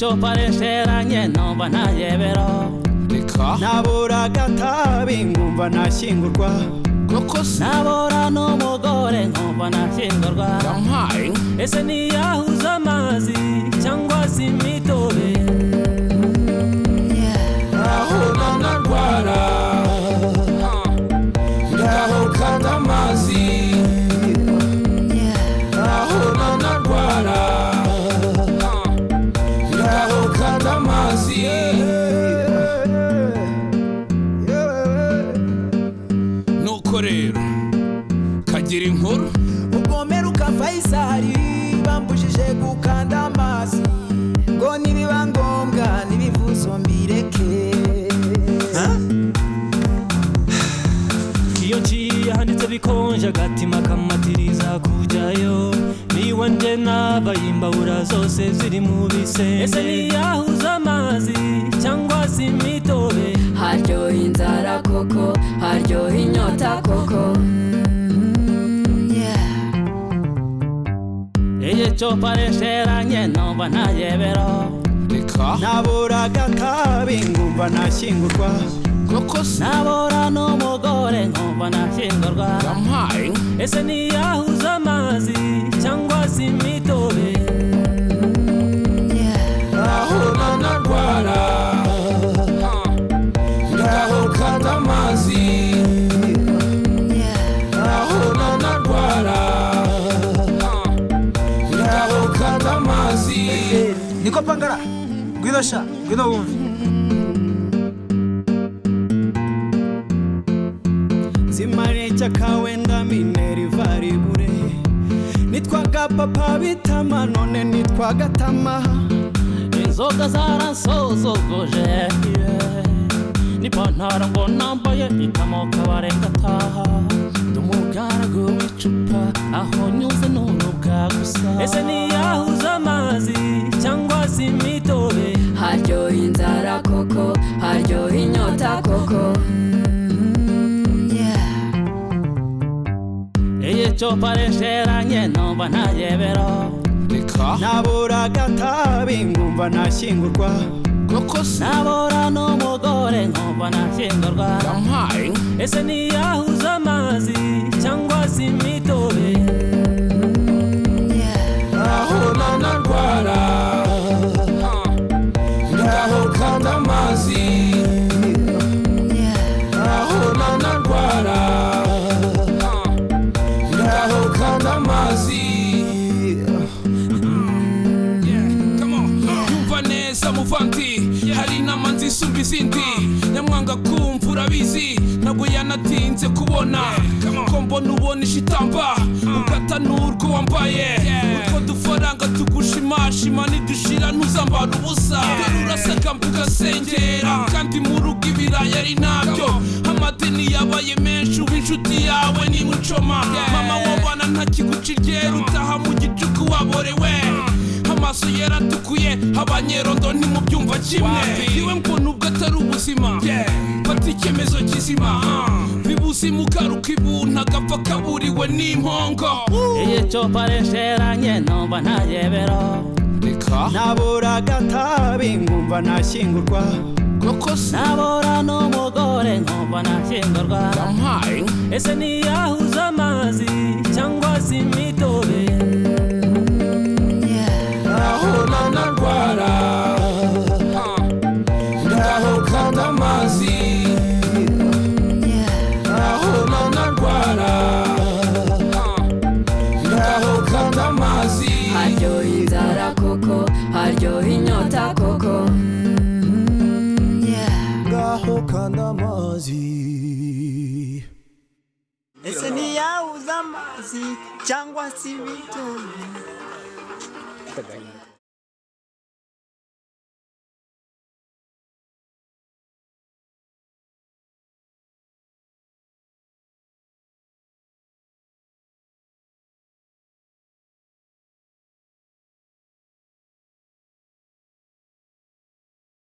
cyo paresheranye numva ntayebero nabura agatabi nkumva ntashyingurwa nabura n'umugore nkumva ntashyingurwa ese niyahuza amazi cyangwa se imitobe ngira inkuru mugomere ukava isari bambujije gukanda amazi ngo nibiba ngombwa n'ibivuzo mbireke iyo ngiye handitse bikonje agatima kamatiriza kujyayo niwe nje n'abayimbabura zose ziri mu bisenge ese niyahuza amazi cyangwa se imitobe haryoha inzara koko haryoha inyota koko cyo paresheranye numva ntayebero naburaga akabi ngumva nashyingurwa nabura n'umugore nkumva nashyingurwa ese niyo niko pangara ngwino sha ngwino wumve zimarecha kawenda mineri varibure nitwaga papa bitama none nitwaga tama inzoga zaransozogoje n'ipantaro ngo nambaye ikamoka barengataha ndi umugaragu w'icupa aho nyuze ni gusa ese ni koko mm-hmm. yeah. cyo paresheranye numva ntayebero nabura agatabi nkumva ntashyingurwa nabura n'umugore nkumva ntashyingurwa ese niyahuza amazi izindi nyamwanga kumva urabizi ntabwo yanatinze kubona ko mbona ubona ishitamba ugatanurwa wambaye utwo dufaranga tugushimashima nidushira ntuzambara ubusa dore urasagamba kandi mu rugo ibirayi ari nabyo amadeni yabaye menshi uba inshuti yawe nimucoma mama we yaratukuye abanyerondo ntimubyumva kimwe iwe ngo nubwo atari ubuzima fata icyemezo kizima uh. bibuze mukara ukibuntu agapfa kaburiwe n'impongo iyi cupa risheranye numva ntayebero nabura agatabi ngumva ntashyingurwa nabura n'umugore nkumva ntashyingurwa ese niyahuza amazi cyangwa se imiti ugasanga amazi haryoha zara koko haryoha nyota koko mm-hmm. ngaho kanda mazi, ese ntiyabuze amazi cyangwa se ibitunguru